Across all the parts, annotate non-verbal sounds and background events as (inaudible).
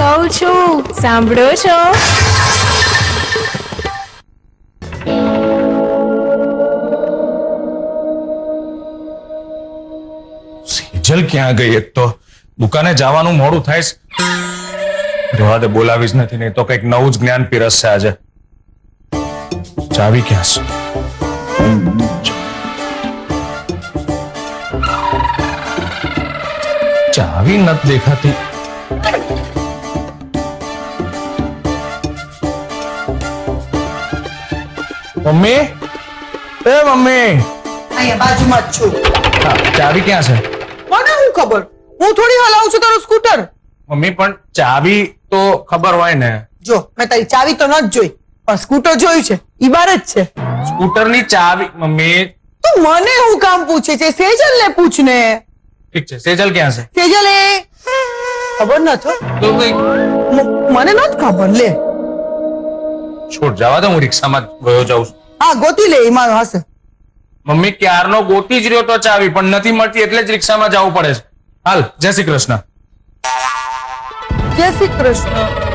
કહું છું. સાંભળો છો? સેજલ ક્યાં ગઈ એક તો? દુકાને જવાનું મોડું થાય. રહેવા દે બોલાવી જ નથી, નહીં તો કંઈક નવું જ જ્ઞાન પીરસશે આજે. ચાવી ક્યાં છે? ચાવી નથી દેખાતી. મમ્મી? એ મમ્મી. અહીંયા બાજુમાં જ છું. હા, ચાવી ક્યાં છે? મને શું ખબર? હું થોડી હલાવું છું તારું સ્કૂટર. મમ્મી પણ ચાવી તો ખબર હોય ને. જો મેં તારી ચાવી તો ન જ જોઈ પણ સ્કૂટર જોયું છે. ઈ બાર જ છે. સ્કૂટરની ચાવી મમ્મી. તું મને હું કામ પૂછે છે? સેજલ ને પૂછ ને ઠીક છે સેજલ ક્યાં છે? સેજલ. એ ખબર ન તો મને નથી ખબર લે. છોડ જવા દે હું રિક્ષામાં ગયો જાઉં છું. હા ગોતી લે એમાં હશે. મમ્મી ક્યારનો ગોતી જ રહ્યો તો ચાવી પણ નથી મળતી એટલે જ રિક્ષામાં જવું પડે છે. હાલ જય શ્રી કૃષ્ણ. જય શ્રી કૃષ્ણ.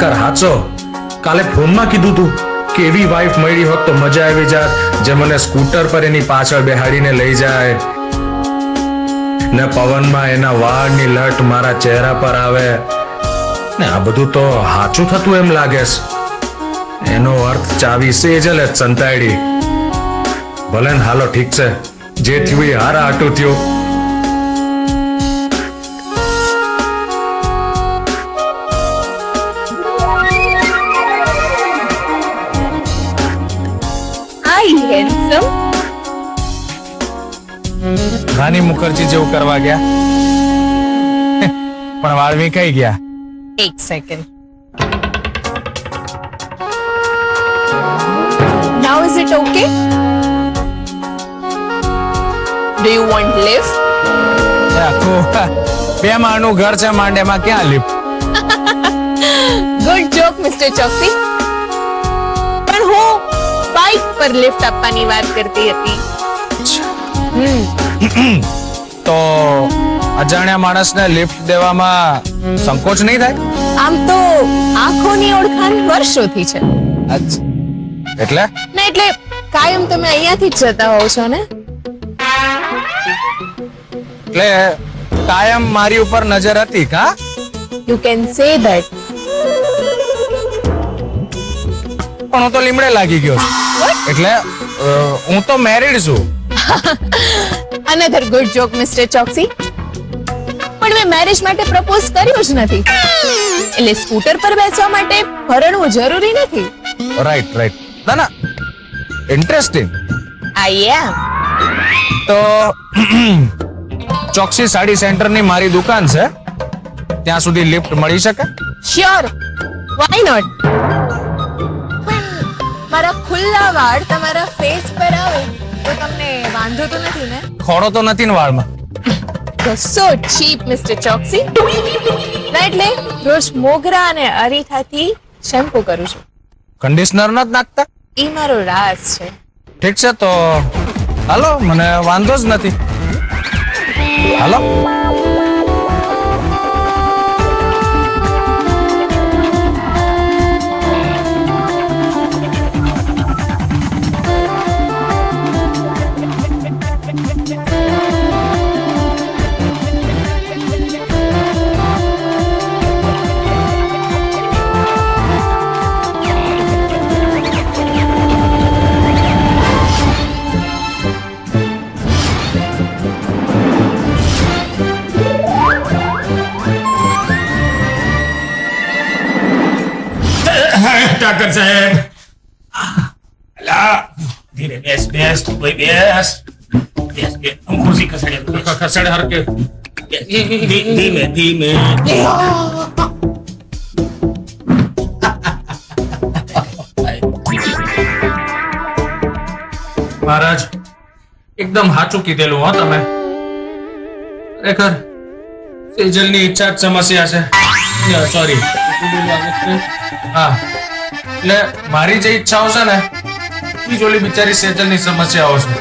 ભાઈ હાચો. કાલે ફોનમાં કીધું તું કે વાઈફ મળી હોત તો મજા આવી જાત. જે મને સ્કૂટર પર એની પાછળ બેહાડીને લઈ જાય. ને પવનમાં એના વાળની લટ મારા ચહેરા પર આવે. ને આ બધું તો હાચું થતું એમ લાગે એનો અર્થ ચાવી સેજલ સંતાડી ભલે હાલો ઠીક છે. જે થયું એ હારા હાટું થયું. રાની મુખર્જી જેવું કરવા ગયા પણ વાળવી કઈ ગયા એક second Now is it okay? Do you want lift? એ આખું બે માળનું ઘર છે માંડેમાં ક્યાં lift Good joke, Mr. Choksi પણ હું બાઇક પર લિફ્ટ આપવાની વાત કરતી હતી તો અજાણ્યા માણસને લિફ્ટ દેવામાં સંકોચ નહીં થાય? આમ તો આંખોની ઓળખાણ વર્ષોથી છે. એટલે? ના એટલે કાયમ તમે અહીંયાથી જ જતા હોવ છો ને? એટલે કાયમ મારી ઉપર નજર હતી કા? યુ કેન સે ધેટ પણ હું તો લીમડે લાગી ગયો એટલે હું તો મેરીડ છું. (laughs) Another good joke mister Choksi પણ મેં મેરેજ માટે પ્રપોઝ કર્યું જ નથી. એટલે સ્કૂટર પર બેસવા માટે ભરણવું જરૂરી નથી. રાઈટ રાઈટ ના ના. ઇન્ટરેસ્ટિંગ આઈ એમ તો ચોકસી સાડી સેન્ટરની મારી દુકાન છે. ત્યાં સુધી લિફ્ટ મળી શકે? શ્યોર વાય નોટ મારા ખુલ્લા વાળ તમારા ફેસ પર આવે તો તમને વાંધો તો નથી ને? ખોડો તો નથી ને વાળમાં. સો ચીપ મિસ્ટર ચોક્સી ના એટલે રોજ મોગરા અને અરીઠાથી શેમ્પુ કરું છું. કન્ડિશનર નથી નાખતા? એ મારો રાસ છે. ઠીક છે તો હાલો મને વાંધો જ નથી. હાલો. ઠાકર સાહેબ અલા ધીરે બેસ બેસ તું ભાઈ બેસ બેસ બેસ હું ખુશી ખસેડે ખસેડ હરકે ધીમે ધીમે મહારાજ એકદમ સાચું કીધેલું હો તમે ખરેખર સેજલની ઈચ્છા જ સમસ્યા છે સોરી હા એટલે મારી જે ઈચ્છાઓ છે ને એ જ ઓલી બિચારી સેજલની સમસ્યાઓ છે.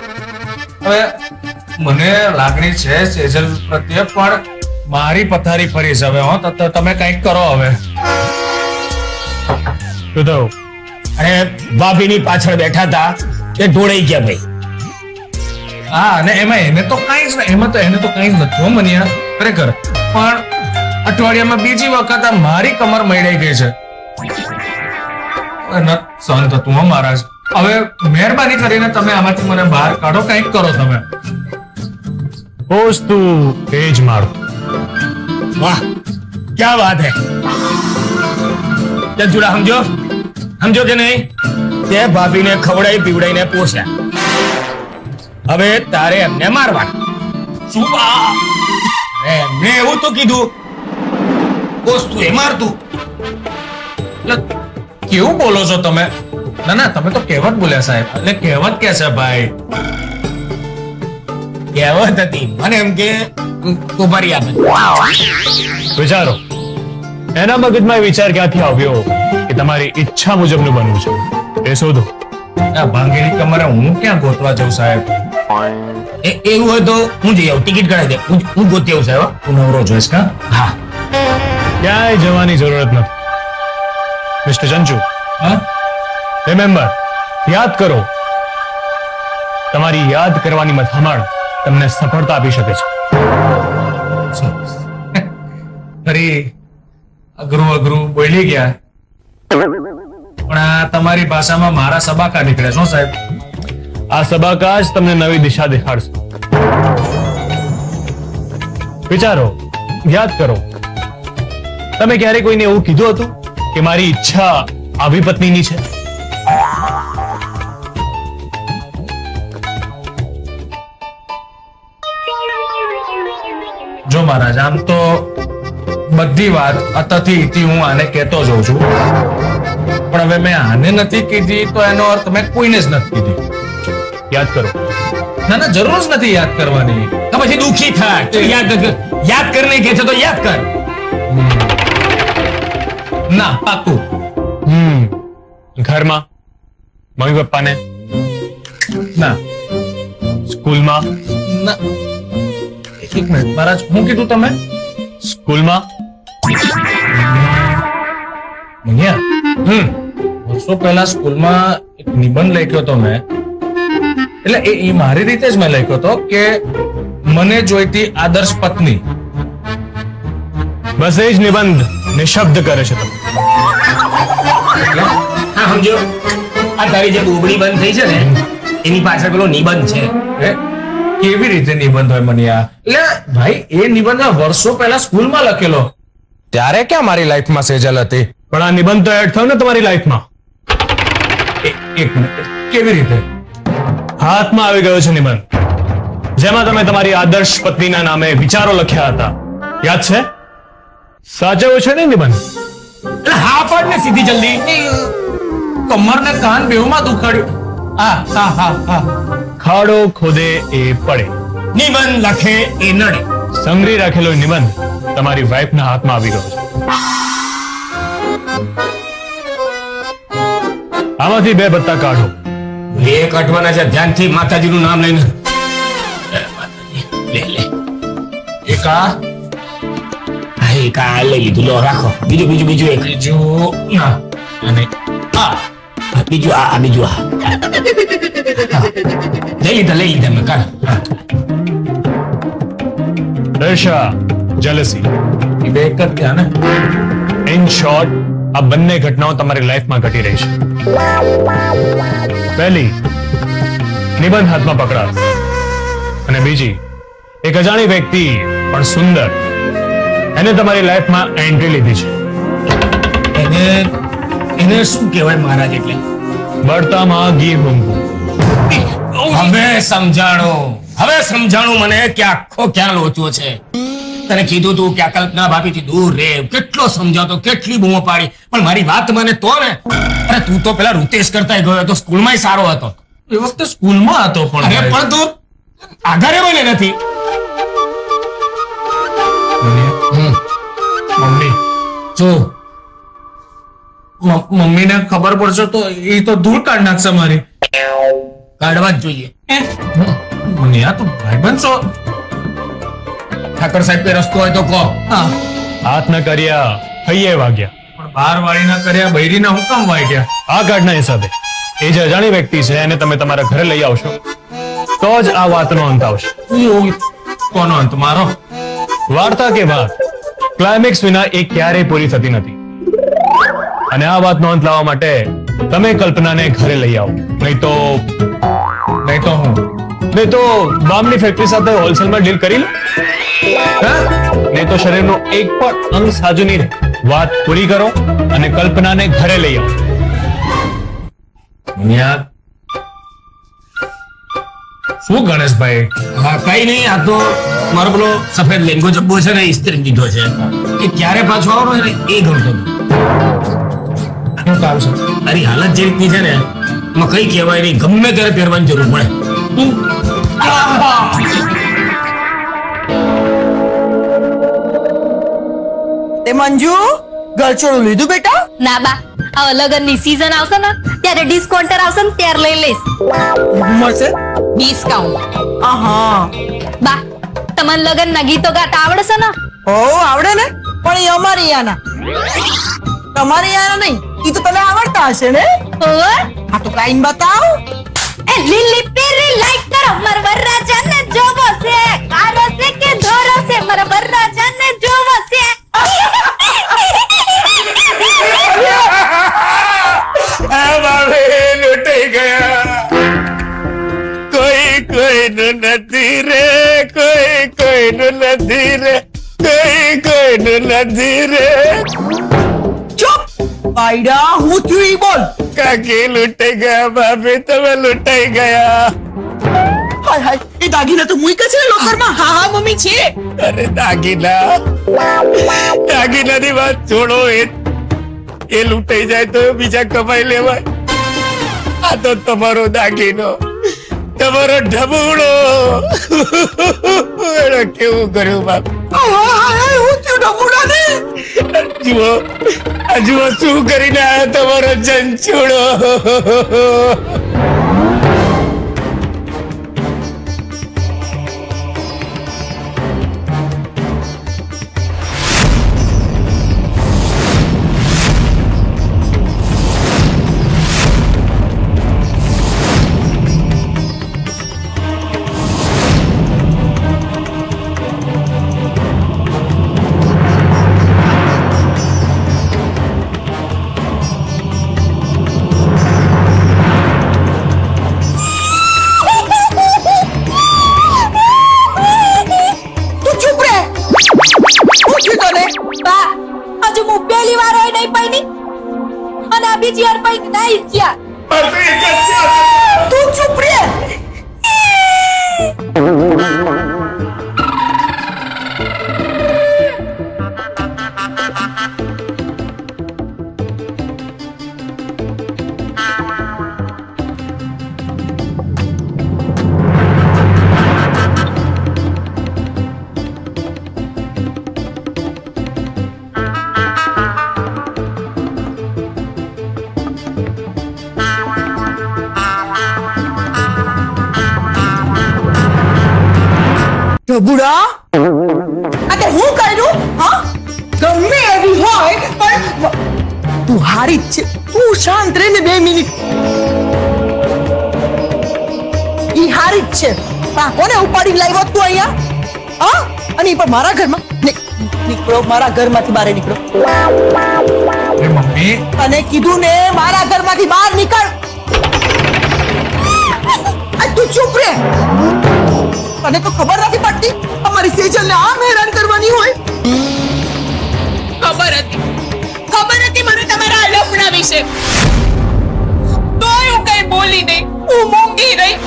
હવે મને લાગણી છે સેજલ પ્રત્યે પણ મારી પથારી ફરી છે હવે હો. તમે કંઈક કરો હવે. થયું અને ભાભીની પાછળ બેઠા હતા એ ઢોળાઈ ગયા ભાઈ. હા અને એમાં એને તો કાંઈ જ એમાં તો એને તો કઈ જ નથી હો મનિયા. ખરેખર. પણ અઠવાડિયામાં બીજી વખત આ મારી કમર મળી ગઈ છે. સહન થતું હો મહારાજ. હવે મહેરબાની કરીને તમે આમાંથી મને બહાર કાઢો કંઈક કરો તમે. હોશ તું એ જ વાહ ક્યા વાત હે? જજુડા સમજો? સમજો કે નહીં? તે ભાભીને ખવડાઈ પીવડાઈને પોસ્યા હવે તારે એમને મારવા શું એમને એવું તો કીધું. પોસ એ મારતું. કેવું બોલો છો તમે? ના ના તમે તો કહેવત બોલ્યા સાહેબ. એટલે કહેવત કે છે ભાઈ? કહેવત હતી. મને એમ કે ઉભારી આપે વિચારો. એના મગજમાં વિચાર ક્યાંથી આવ્યો કે તમારી ઈચ્છા મુજબનું બનવું છે? એ શોધો. આ ભાંગેલી કમરે હું ક્યાં ગોતવા જઉં સાહેબ? એ એવું હોય તો હું જઈ આવું. ટિકિટ કઢાવી દે. હું ગોતી આવું સાહેબ હું. નવરો જોઈશ કા? હા. ક્યાંય જવાની જરૂરત નથી. મિસ્ટર જંજુ રિમેમ્બર યાદ કરો. તમારી યાદ કરવાની મથામણ તમને સફળતા આપી શકે છે. ફરી અઘરું અઘરું બોલી ગયા. પણ આ તમારી ભાષામાં મારા સબાકા નીકળે શું સાહેબ? આ સબાકા જ તમને નવી દિશા દેખાડશે. વિચારો યાદ કરો. તમે ક્યારે કોઈને એવું કીધું હતું? કે મારી ઈચ્છા આવી પત્નીની છે. જો મહારાજ, આમ તો બધી વાત અતથી ઇતિ હું આને કહેતો જઉં છું. પણ હવે મેં આને નથી કીધી, તો એનો અર્થ મેં કોઈને જ નથી કીધી. યાદ કરો. ના ના, જરૂર જ નથી યાદ કરવાની. તો પછી દુખી થાય યાદ યાદ કરને કે છે તો યાદ કર. ના પાકું હમ ઘરમાં? મમ્મી પપ્પાને? ના. સ્કૂલમાં? ના. એક મિનિટ મહારાજ હું કીધું તમે? સ્કૂલમાં? મુનિયા હમ. વર્ષો પહેલા સ્કૂલમાં એક નિબંધ લખ્યો હતો મેં. એટલે એ મારી રીતે જ મેં લખ્યો હતો કે મને જોઈતી આદર્શ પત્ની. બસ એ જ નિબંધ નિશબ્દ કરે છે તમે હા સમજો. આ તારી જે બોબડી બંધ થઈ છે ને એની પાછળ પેલો નિબંધ છે. કેવી રીતે નિબંધ હોય મનિયા? એટલે ભાઈ એ નિબંધ વર્ષો પહેલા સ્કૂલમાં લખેલો. ત્યારે ક્યાં મારી લાઈફમાં સેજલ હતી? પણ આ નિબંધ તો એડ થયો ને તમારી લાઈફમાં. એક મિનિટ. કેવી રીતે? હાથમાં આવી ગયો છે નિબંધ. જેમાં તમે તમારી આદર્શ પત્નીના નામે વિચારો લખ્યા હતા. યાદ છે? સાચવ્યો છે ને નિબંધ? હા પડ ને સીધી જલ્દી. કમર ને કાન બેવમાં દુખાડ્યું. હા હા હા હા. ખાડો ખોદે એ પડે. નિબંધ લખે એ નડે. સંગ્રહી રાખેલો નિબંધ તમારી વાઈફના હાથમાં આવી ગયો છે. આમાંથી બે બત્તા કાઢો. બે કાઢવાના છે ધ્યાનથી માતાજીનું નામ લઈને. જય લે લે એક આ હા લઈ લીધું લો રાખો બીજું બીજું બીજું એક બીજું અને આ બીજું આ બીજું આ લઈ લીધા લઈ લીધા મેં કાઢ દર્શા જેલસી એ બે એક જ થયા ને ઇન શોર્ટ આ બંને ઘટનાઓ તમારી લાઈફમાં ઘટી રહી છે. પહેલી નિબંધ હાથમાં પકડા અને બીજી એક અજાણી વ્યક્તિ પણ સુંદર. એને તમારી લાઈફમાં એન્ટ્રી લીધી છે. એને એને શું કહેવાય મહારાજ એટલે? બળતામાં ઘી મૂંગવું હવે સમજાણો હવે સમજાણું મને કે આખો ક્યાં લોચો છે? તને કીધું તું કે આ કલ્પના ભાભીથી દૂર રે કેટલો સમજાવતો કેટલી બૂમો પાડી. પણ મારી વાત મને તો ને અરે તું તો પેલા રૂતેશ કરતા ગયો તો સ્કૂલમાં સારો હતો. એ વખતે સ્કૂલમાં હતો અરે પણ પણ તું આધારે મને નથી. મમ્મી જો મમ્મીને ખબર પડશે તો એ તો ધૂળ કાઢ નાખશે મારી. કાઢવા જ જોઈએ. મને આ તો ભાઈબંધ છો. ઠાકર સાહેબ કે રસ્તો હોય તો કહો. હાથ ના કર્યા હૈયે વાગ્યા. પણ બાર વાળીના કર્યા બૈરીના હું કામ વાગ્યા? આ કાર્ડના હિસાબે. એ જે અજાણી વ્યક્તિ છે એને તમે તમારા ઘરે લઈ આવશો. તો જ આ વાતનો અંત આવશે. કોનો અંત? મારો? વાર્તા કે વાત. ક્લાઇમેક્સ વિના એ ક્યારેય પૂરી થતી નથી. અને આ વાત નોંધ લાવવા માટે તમે કલ્પનાને ઘરે લઈ આવો. નહીં તો નહીં તો હું. નહીં તો બામની ફેક્ટરી સાથે હોલસેલમાં ડીલ કરી લો. નહીં તો શરીરનો એક પણ અંગ સાજુ નહીં વાત પૂરી કરો અને કલ્પનાને ઘરે લઈ આવો. શું ગણેશભાઈ? હા, કઈ નહીં, આ તો મારો પેલો સફેદ લેંગો જબ્બો છે ને ઇસ્ત્રી દીધો છે. એ ક્યારે પાછો આવવાનો છે ને એ ગમતો તારી હાલત જે રીતની છે ને એમાં કઈ કહેવાય નહીં. ગમે ત્યારે પહેરવાની જરૂર પડે. તું તે મંજુ ગરચોળું લીધું બેટા? ના બા હવે લગનની સીઝન આવશે ને ત્યારે ડિસ્કાઉન્ટર આવશે ને ત્યારે લઈ લઈશ. મળશે? ડિસ્કાઉન્ટ આહા. બા તમને લગન ના ગીતો ગાતા આવડશે ને? ઓ આવડે ને? પણ એ અમારી યાના. તમારી યાના નહીં ઈ તો તને આવડતા હશે ને? ઓવે હા તો ગાઈને બતાવ. એ લીલી પીરી લાઈક કરો મારા વરરાજાને જોવો છે. કારો છે કે ધોરો છે મારા વરરાજાને જોવો છે. આ બાબે લૂંટાઈ ગયા. કોઈ કોઈનું નથી રે કોઈ કોઈનું નથી રે કોઈ કોઈનું નથી રે ચૂપ આઈડા હું થયું ઈ બોલ કાકી લૂંટાઈ ગયા બાબે તમે લૂંટાઈ ગયા હાય હાય એ દાગીના તો મુઈ છે ને લોકરમાં હા હા મમ્મી છે અરે દાગીના દાગીનાની વાત છોડો એ એ લૂંટાઈ જાય તો બીજા કમાઈ લેવાય આ તો તમારો દાગીનો તમારો ઢબુડો. એને કેવું કર્યું બાપ? જુઓ શું કરીને આવ્યો તમારો જંચુડો. તું જ છે તું શાંત રહે ને બે મિનિટ. ઈ હારી જ છે. હા કોને ઉપાડી લાવ્યો તું અહીંયા? હા? અને પણ મારા ઘરમાં? નીકળો મારા ઘરમાંથી બહાર નીકળો. મમ્મી. તને કીધું ને મારા ઘરમાંથી બહાર નીકળ. આ તું ચૂપ રે. તને તો ખબર નથી પડતી? અમારી સેજલને આમ હેરાન કરવાની હોય? ખબર હતી. આ છે. તોય હું કઈ બોલી નહીં હું મૂંગી રહી.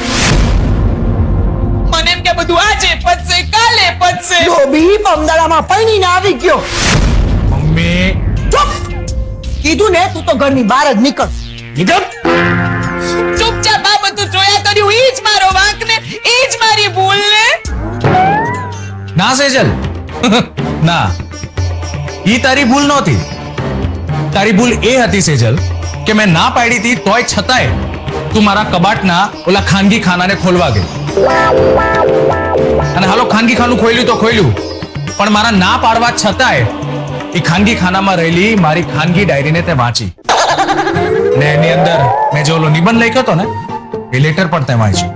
મને એમ કે બધું આજે પતશે કાલે પતશે. ડોબી પમદાડામાં પૈણીને આવી ગયો. મમ્મી. ચૂપ. કીધું ને તું તો ઘરની બહાર જ નીકળ. નીકળ. ચૂપચાપ આ બધું જોયા કર્યું ઈ જ મારો વાંક ને એ જ મારી ભૂલ ને ના સેજલ. (laughs) ના. ઈ તારી ભૂલ નહોતી. તારી ભૂલ એ હતી સેજલ કે મેં ના પાડી હતી તોય છતાંય તું મારા કબાટના ઓલા ખાનગી ખાનાને ખોલવા ગઈ. અને હાલો ખાનગી ખાનું ખોલ્યું તો ખોલ્યું પણ મારા ના પાડવા છતાંય એ ખાનગી ખાનામાં રહેલી મારી ખાનગી ડાયરીને તે વાંચી. ને એની અંદર મેં જે ઓલો નિબંધ લખ્યો હતો ને એ લેટર પણ તે વાંચ્યું.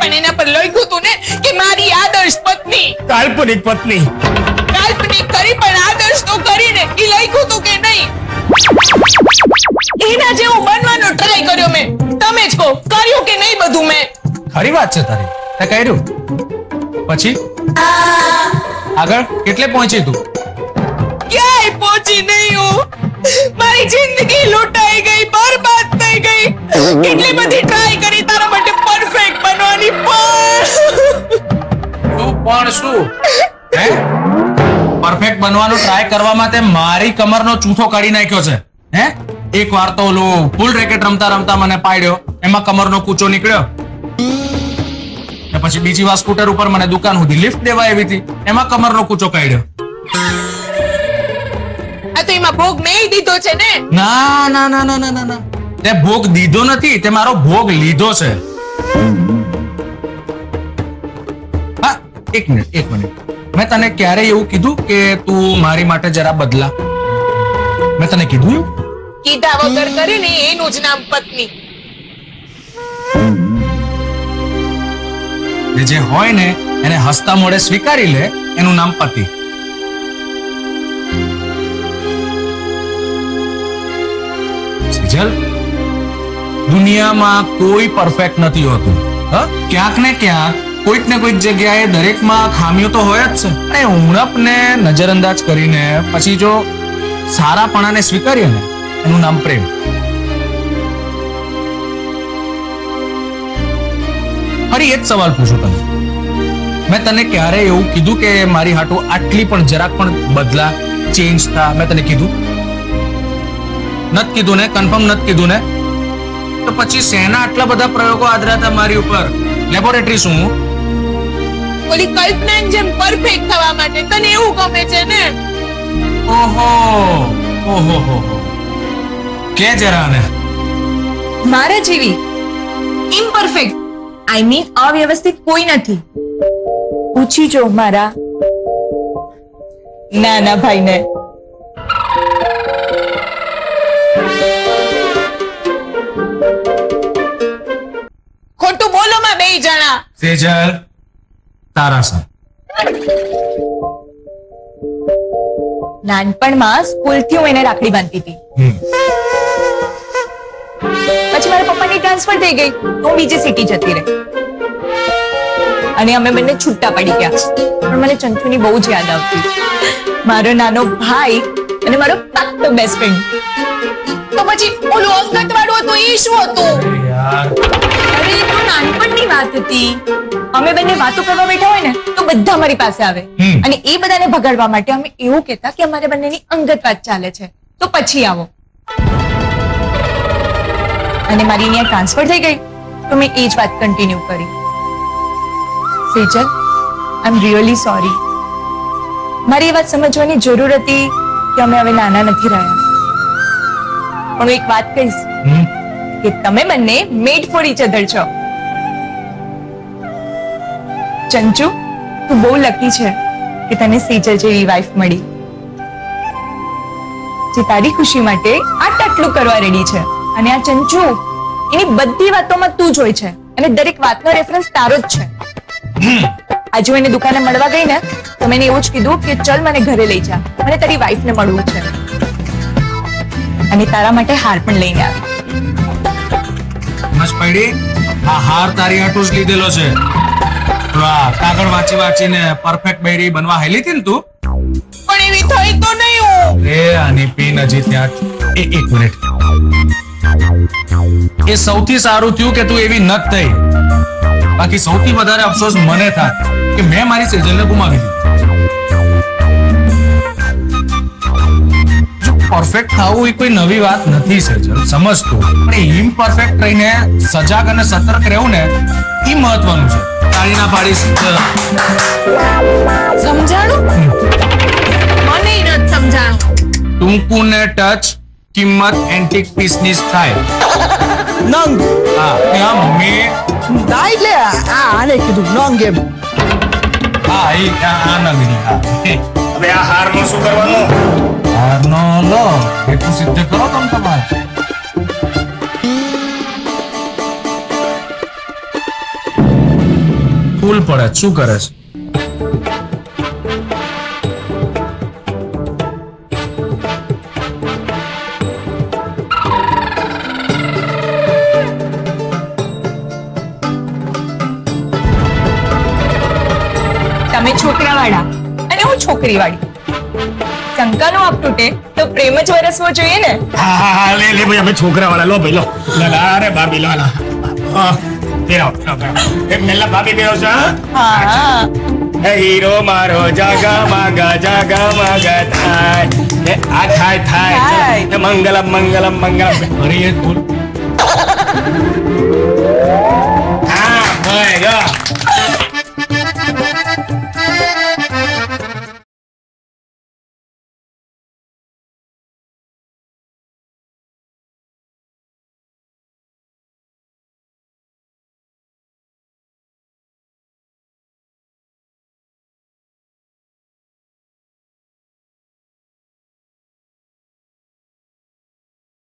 પણ એના પર લખ્યું હતું ને કે મારી આદર્શ પત્ની. કાલ્પનિક પત્ની. કાલ્પનિક એના જેવું બનવાનો ટ્રાય કર્યો મેં. તમે જ કહો કર્યું કે નહીં બધું મેં? ખરી વાત છે તારી. તે કર્યું. પછી? આગળ કેટલે પહોંચી તું? ક્યાંય પહોંચી નહીં હું. મારી જિંદગી લૂંટાઈ ગઈ બરબાદ થઈ ગઈ. કેટલી બધી ટ્રાય કરી તારા માટે પરફેક્ટ બનવાની પણ. તું પણ શું? હે? પરફેક્ટ બનવાનો ટ્રાય કરવા માટે મારી કમરનો ચૂથો કાઢી નાખ્યો છે. હે? એક વાર તો ઓલું ફૂલ રેકેટ રમતા રમતા મને પાડ્યો. એમાં કમરનો કૂચો નીકળ્યો. ને પછી બીજી વાર સ્કૂટર ઉપર મને દુકાન સુધી લિફ્ટ દેવા આવી હતી. એમાં કમરનો કૂચો કાઢ્યો. આ તો એમાં ભોગ મેં દીધો છે ને ના? ના ના ના ના ના ના. તે ભોગ દીધો નથી તે મારો ભોગ લીધો છે. હા એક મિનિટ એક મિનિટ. મેં તને ક્યારે એવું કીધું કે તું મારી માટે જરા બદલા? મેં તને કીધું? કીધા વગર કરે ને એનું જ નામ પત્ની. જે હોય ને એને હસતા મોડે સ્વીકારી લે, એનું નામ પતિ. સિજલ દુનિયામાં કોઈ પરફેક્ટ નથી હોતું. ક્યાંક ને ક્યાંક કોઈક ને કોઈક જગ્યાએ દરેકમાં ખામીઓ તો હોય જ છે. અને ઉણપને નજરઅંદાજ કરીને પછી જો સારાપણાને સ્વીકારીએ ને એનું નામ પ્રેમ. ફરી એ જ સવાલ પૂછું તમે મેં તને ક્યારે એવું કીધું કે મારી હાટો આટલી પણ જરાક પણ બદલા ચેન્જ થા? મેં તને કીધું. નત કીધું ને કન્ફર્મ નત કીધું ને. તો પછી શેના આટલા બધા પ્રયોગો આદર્યા હતા મારી ઉપર? લેબોરેટરી શું? ઓલી કલ્પના જેમ પરફેક્ટ થવા માટે તને એવું ગમે છે ને? ઓહો ઓહો હો હો. કે જરા ને મારા જેવી ઇમ્પરફેક્ટ આઈ મીન અવ્યવસ્થિત કોઈ નથી પૂછી જો મારા નાના ભાઈને ખોટું બોલો માં બે જણા સેજલ તારા સર નાનપણમાં સ્કૂલથી હું એને રાખડી બાંધતી હતી પછી મારા પપ્પાની ટ્રાન્સફર થઈ ગઈ. હું બીજી સિટી જતી રહી. અને અમે બંને છૂટા પડી ગયા પણ મને ચંચુની બહુ જ યાદ આવતી. મારો નાનો ભાઈ અને મારો પાક્કો બેસ્ટ ફ્રેન્ડ તો પછી ઓલું અંગત વાળું હતું એ શું હતું? અરે એ તો નાનપણની વાત હતી. અમે બંને વાતો કરવા બેઠા હોય ને તો બધા અમારી પાસે આવે. અને એ બધાને ભગાડવા માટે અમે એવું કહેતા કે અમારે બંનેની અંગત વાત ચાલે છે. તો પછી આવો. અને મારી અહીંયા ટ્રાન્સફર થઈ ગઈ તો મેં એ જ વાત કન્ટિન્યુ કરી. Sejal I am really sorry મારી એ વાત સમજવાની જરૂર હતી કે અમે હવે નાના નથી રહ્યા. પણ હું એક વાત કહીશ કે તમે બંને મેડ ફોર ઈચ અધર છો. ચંચુ તું બહુ લકી છે કે તને સેજલ જેવી વાઈફ મળી. જે તારી ખુશી માટે આટ આટલું કરવા રેડી છે. અને આ ચંચુ એની બધી વાતોમાં તું જ હોય છે. અને દરેક વાતનો રેફરન્સ તારો જ છે. આજે હું એને દુકાને મળવા ગઈ ને તો મેં એવું જ કીધું કે ચલ મને ઘરે લઈ જા. મને તારી વાઈફને મળવું છે. અને તારા માટે હાર પણ લઈને આવી. સમજ પડી. આ હાર તારી હાટુ જ લીધેલો છે. વાહ કાગળ વાંચી વાંચીને પરફેક્ટ બૈરી બનવા હેલી હતી તું? પણ એવી થઈ તો નહીં હું. એ આની પીન હજી ત્યાં એક મિનિટ. એ સૌથી સારું થયું કે તું એવી નક થઈ. બાકી સૌથી વધારે અફસોસ મને થાય કે મેં મારી સેજલને ગુમાવી દીધી. પરફેક્ટ થવું એ કોઈ નવી વાત નથી સેજલ સમજતો. પણ ઇમ્પરફેક્ટ રહીને સજાગ અને સતર્ક રહેવું ને એ મહત્વનું છે. તાળી ના પાડી સમજાણું? મને નથી સમજાણું. ટૂંકું ને ટચ. કિંમત એન્ટિક પીસની જ થાય. નંગ. હા ત્યાં મે ના એટલે આ આને કીધું નંગ એમ. હા એ આ આ ની હા. હવે આ હારનું શું કરવાનું? હારનો લો. હેતુ સિદ્ધ કરો તમ તમારે. ફૂલ પડે શું કરે છે? અને હું છોકરીવાળી શંકાનું આપ તૂટે તો પ્રેમ જ વરસવો જોઈએ ને હા હા હા લે લે ભાઈ અમે છોકરા વાળા લો ભાઈ લો લે લે અરે ભાભી લો લો હા ફેરાવો ફેરાવો ફેરાવો એક મેલા ભાભી ફેરવ છો હા હા હે હીરો મારો જાગા માગા જાગા માગા થાય હે આ થાય થાય થાય. હે મંગલમ મંગલમ મંગલમ અરે એ ફૂલ